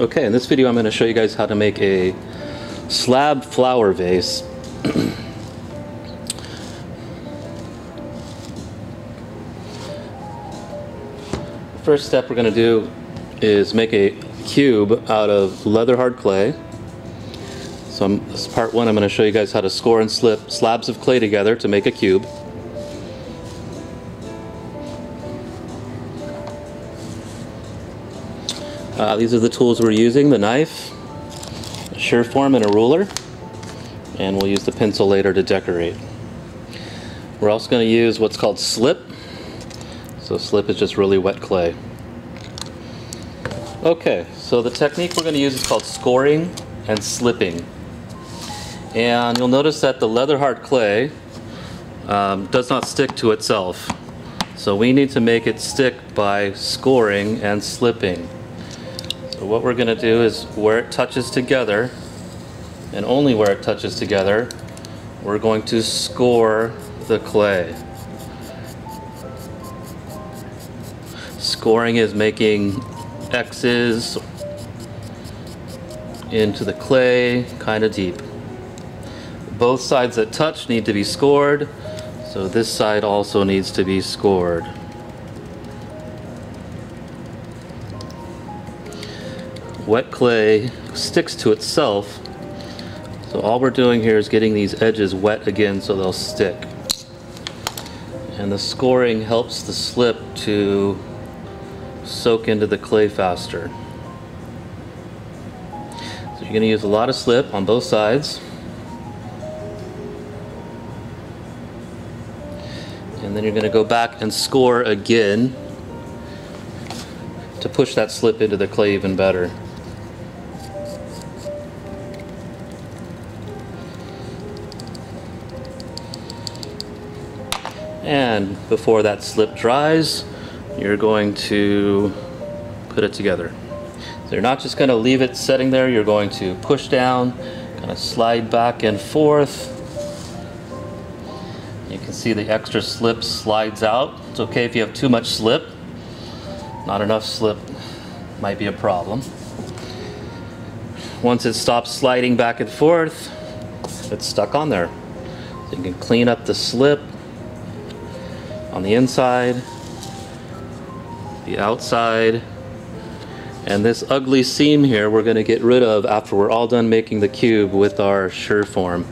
Okay, in this video I'm going to show you guys how to make a slab flower vase. First step we're going to do is make a cube out of leather hard clay. So I'm, this is part one, I'm going to show you guys how to score and slip slabs of clay together to make a cube. Uh, these are the tools we're using, the knife, a Surform and a ruler, and we'll use the pencil later to decorate. We're also going to use what's called slip. So slip is just really wet clay. Okay, so the technique we're going to use is called scoring and slipping. And you'll notice that the leather hard clay um, does not stick to itself. So we need to make it stick by scoring and slipping. So what we're going to do is where it touches together, and only where it touches together, we're going to score the clay. Scoring is making X's into the clay, kind of deep. Both sides that touch need to be scored, so this side also needs to be scored. Wet clay sticks to itself. So all we're doing here is getting these edges wet again so they'll stick. And the scoring helps the slip to soak into the clay faster. So you're going to use a lot of slip on both sides. And then you're going to go back and score again to push that slip into the clay even better. And before that slip dries, you're going to put it together. So you're not just going to leave it setting there, you're going to push down, kind of slide back and forth. You can see the extra slip slides out. It's okay if you have too much slip. Not enough slip might be a problem. Once it stops sliding back and forth, it's stuck on there. So you can clean up the slip on the inside, the outside, and this ugly seam here we're going to get rid of after we're all done making the cube with our Surform.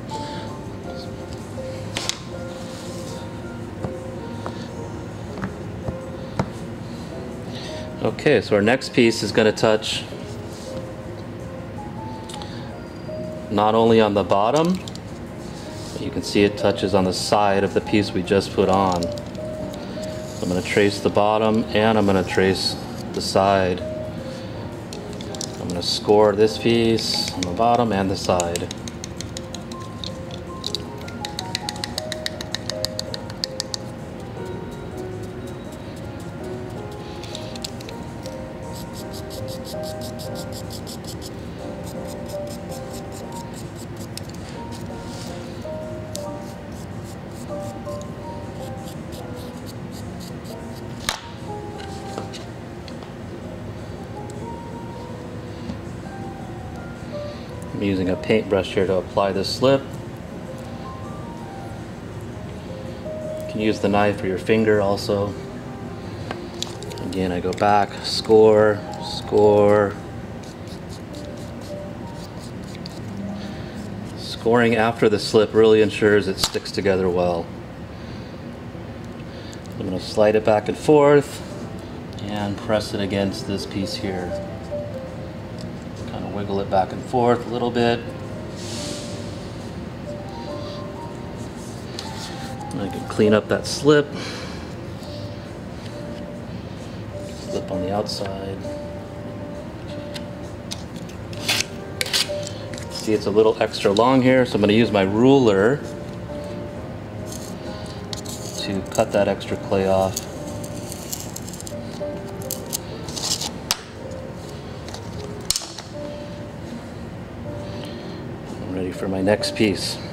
Okay, so our next piece is going to touch not only on the bottom, but you can see it touches on the side of the piece we just put on. I'm going to trace the bottom and I'm going to trace the side. I'm going to score this piece on the bottom and the side. Using a paintbrush here to apply the slip. You can use the knife or your finger also. Again, I go back, score, score. Scoring after the slip really ensures it sticks together well. I'm going to slide it back and forth and press it against this piece here wiggle it back and forth a little bit. I can clean up that slip. Slip on the outside. See it's a little extra long here, so I'm going to use my ruler to cut that extra clay off. Next piece.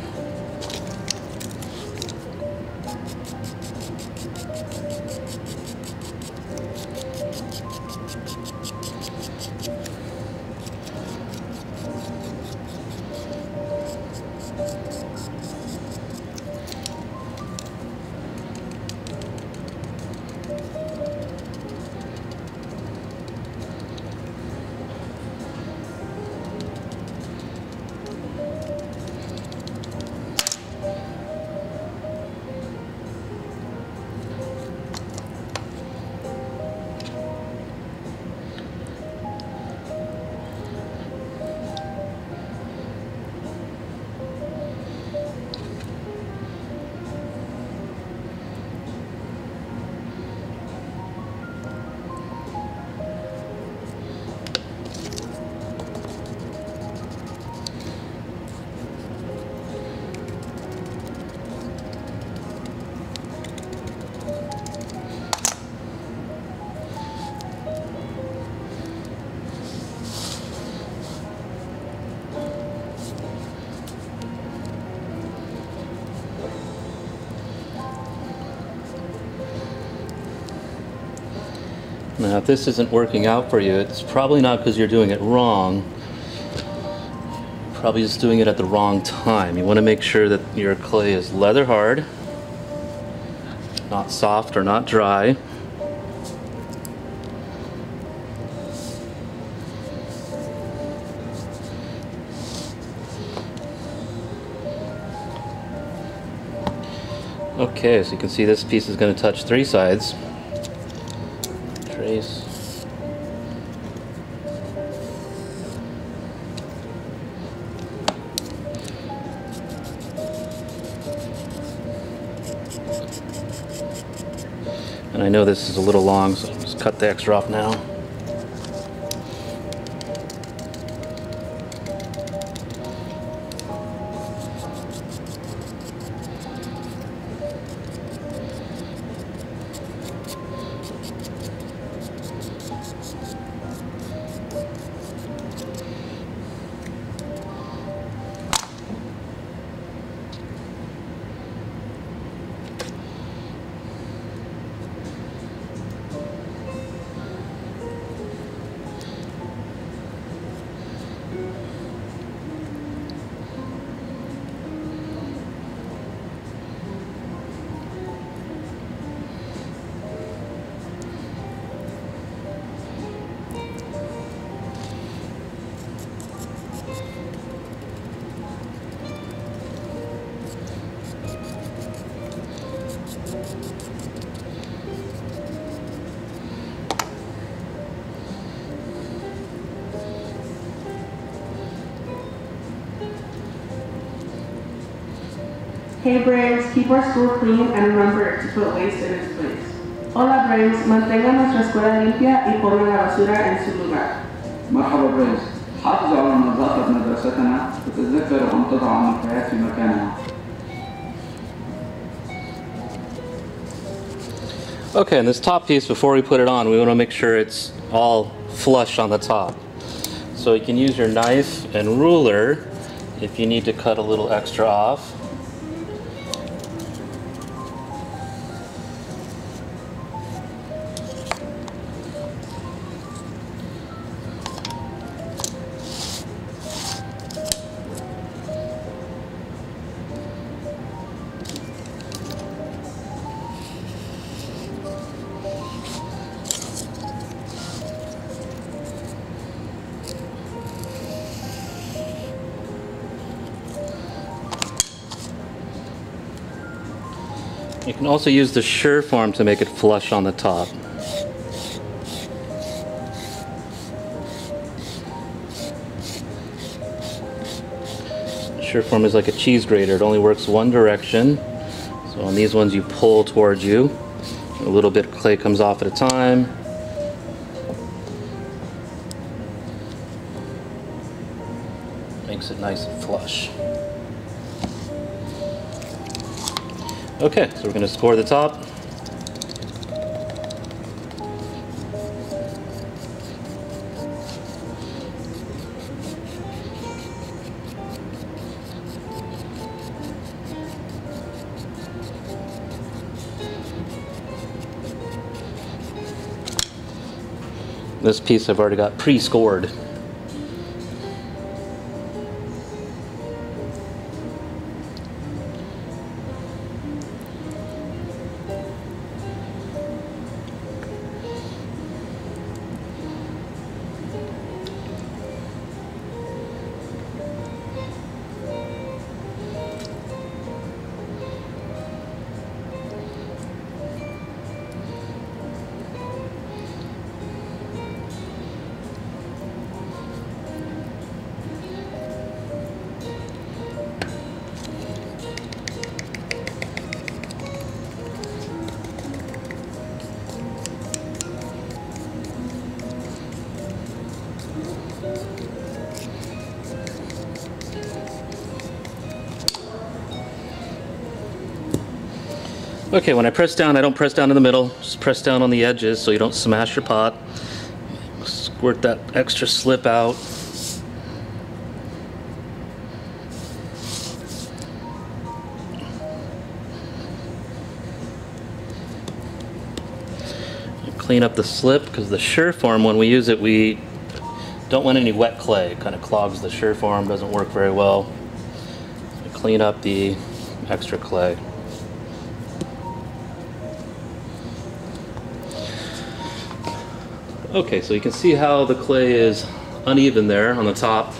Now, if this isn't working out for you, it's probably not because you're doing it wrong. Probably just doing it at the wrong time. You want to make sure that your clay is leather hard, not soft or not dry. Okay, so you can see this piece is going to touch three sides. Trace. And I know this is a little long, so I'll just cut the extra off now. Hey brains, keep our school clean and remember to put waste in its place. Hola brains, mantengan nuestra escuela limpia y pongan la basura en su lugar. مرحبا برنس حافظوا على نظافة مدرستنا وتذكروا أن تضعوا النفايات في مكانها Okay, and this top piece, before we put it on, we want to make sure it's all flush on the top. So you can use your knife and ruler if you need to cut a little extra off. You can also use the Surform to make it flush on the top. Surform is like a cheese grater. It only works one direction. So on these ones you pull towards you. A little bit of clay comes off at a time. Makes it nice and flush. Okay, so we're going to score the top. This piece I've already got pre-scored. Okay, when I press down, I don't press down in the middle. Just press down on the edges so you don't smash your pot. Squirt that extra slip out. clean up the slip because the Surform, when we use it, we don't want any wet clay. It kind of clogs the Surform, doesn't work very well. So clean up the extra clay. Okay, so you can see how the clay is uneven there on the top.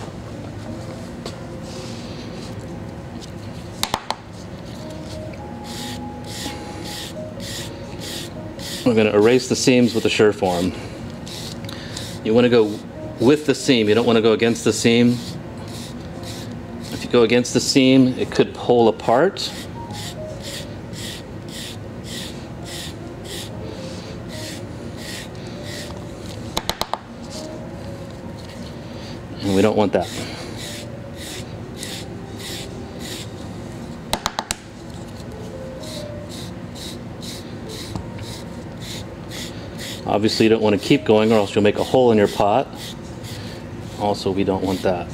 We're going to erase the seams with the Surform. You want to go with the seam, you don't want to go against the seam. If you go against the seam, it could pull apart. We don't want that. Obviously you don't want to keep going or else you'll make a hole in your pot. Also, we don't want that.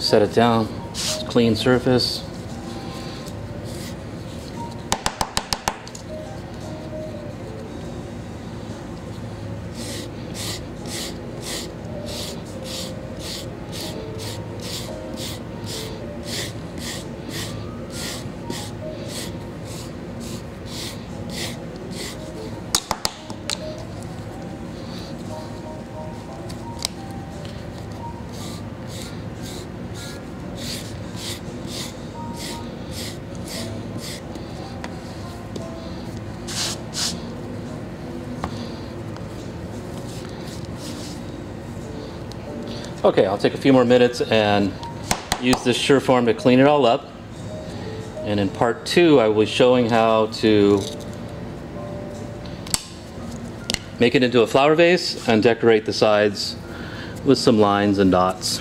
Set it down, clean surface. Okay, I'll take a few more minutes and use this Surform to clean it all up. And in part two, I will be showing how to make it into a flower vase and decorate the sides with some lines and dots.